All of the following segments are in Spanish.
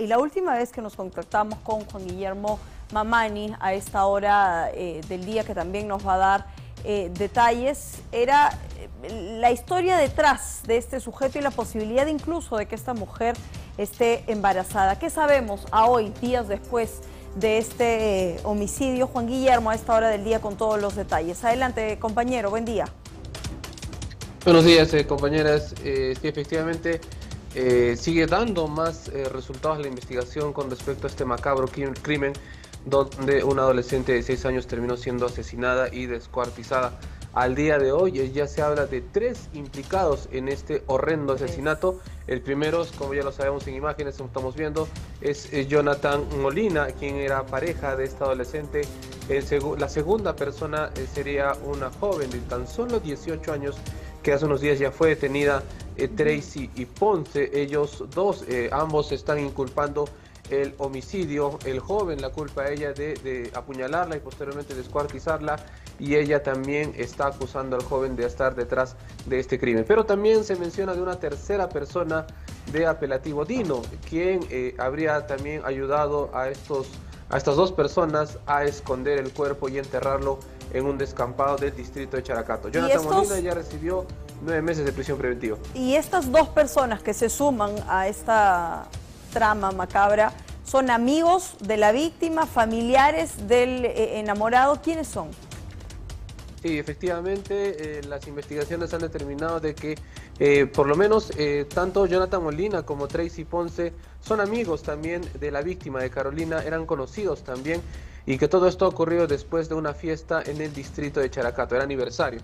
y la última vez que nos contactamos con Juan Guillermo Mamani a esta hora eh, del día que también nos va a dar eh, detalles, era eh, la historia detrás de este sujeto y la posibilidad incluso de que esta mujer esté embarazada. ¿Qué sabemos a hoy, días después de este homicidio? Juan Guillermo a esta hora del día con todos los detalles. Adelante, compañero, buen día. Buenos días, compañeras. sí, efectivamente, sigue dando más resultados la investigación con respecto a este macabro crimen donde una adolescente de 6 años terminó siendo asesinada y descuartizada. Al día de hoy eh, ya se habla de tres implicados en este horrendo asesinato. El primero, como ya lo sabemos en imágenes, como estamos viendo, es eh, Jonathan Molina, quien era pareja de esta adolescente. la segunda persona eh, sería una joven de tan solo 18 años que hace unos días ya fue detenida, Tracy y Ponce. Ellos dos, ambos están inculpando el homicidio, el joven la culpa a ella de, apuñalarla y posteriormente descuartizarla y ella también está acusando al joven de estar detrás de este crimen. Pero también se menciona de una tercera persona de apelativo Dino, quien eh, habría también ayudado a, estos, a estas dos personas a esconder el cuerpo y enterrarlo en un descampado del distrito de Characato. Jonathan Molina ya recibió nueve meses de prisión preventiva. Y estas dos personas que se suman a esta trama macabra, ¿son amigos de la víctima, familiares del eh, enamorado? ¿Quiénes son? Sí, efectivamente, eh, las investigaciones han determinado de que eh, por lo menos tanto Jonathan Molina como Tracy Ponce son amigos también de la víctima de Carolina, eran conocidos también y que todo esto ocurrió después de una fiesta en el distrito de Characato, era aniversario.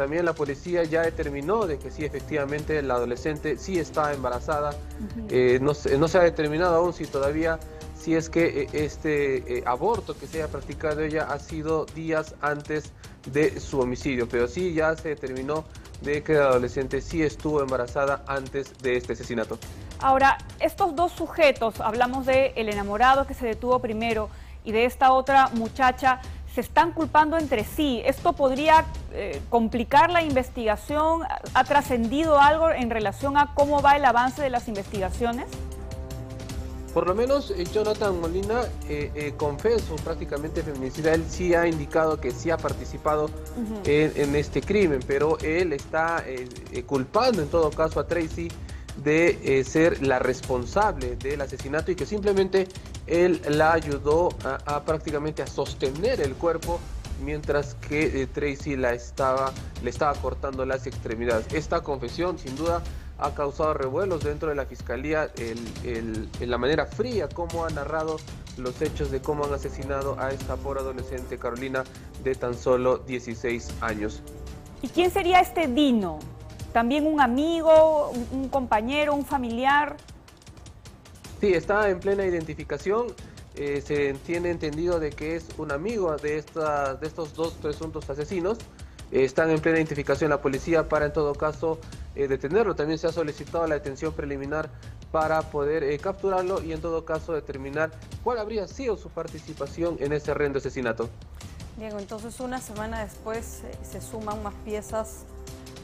También la policía ya determinó de que sí, efectivamente, la adolescente sí está embarazada. Eh, no, se ha determinado aún si todavía, si es que eh, este eh, aborto que se haya practicado ella ha sido días antes de su homicidio, pero sí ya se determinó de que la adolescente sí estuvo embarazada antes de este asesinato. Ahora, estos dos sujetos, hablamos de el enamorado que se detuvo primero y de esta otra muchacha, se están culpando entre sí. ¿Esto podría eh, complicar la investigación? ¿Ha trascendido algo en relación a cómo va el avance de las investigaciones? Por lo menos eh, Jonathan Molina eh, confesó prácticamente feminicida. Él sí ha indicado que sí ha participado en, este crimen, pero él está culpando en todo caso a Tracy de ser la responsable del asesinato y que simplemente él la ayudó a, prácticamente a sostener el cuerpo mientras que eh, Tracy la estaba, le estaba cortando las extremidades. Esta confesión sin duda ha causado revuelos dentro de la fiscalía en la manera fría como ha narrado los hechos de cómo han asesinado a esta pobre adolescente Carolina de tan solo 16 años. ¿Y quién sería este Dino? ¿También un amigo, un compañero, un familiar? Sí, está en plena identificación. Eh, se tiene entendido de que es un amigo de, de estos dos presuntos asesinos. están en plena identificación la policía para en todo caso eh, detenerlo. También se ha solicitado la detención preliminar para poder eh, capturarlo y en todo caso determinar cuál habría sido su participación en ese horrendo asesinato. Diego, entonces una semana después se suman más piezas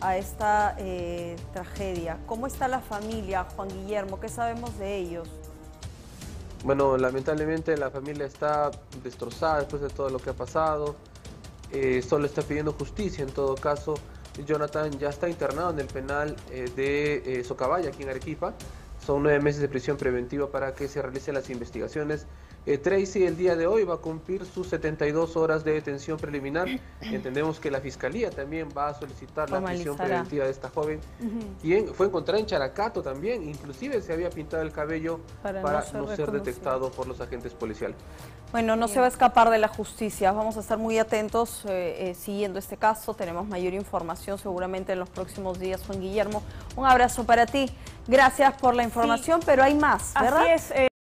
a esta tragedia. ¿Cómo está la familia, Juan Guillermo? ¿Qué sabemos de ellos? Bueno, lamentablemente la familia está destrozada después de todo lo que ha pasado. Eh, solo está pidiendo justicia en todo caso. Jonathan ya está internado en el penal eh, de eh, aquí en Arequipa. Son nueve meses de prisión preventiva para que se realicen las investigaciones. Eh, Tracy el día de hoy va a cumplir sus 72 horas de detención preliminar. Entendemos que la fiscalía también va a solicitar la prisión preventiva de esta joven, quien fue encontrada en Characato también, inclusive se había pintado el cabello para, no, ser, detectado por los agentes policiales. Bueno, no se va a escapar de la justicia, vamos a estar muy atentos eh, eh, siguiendo este caso, tenemos mayor información seguramente en los próximos días. Juan Guillermo, un abrazo para ti, gracias por la información, pero hay más, ¿verdad? Así es.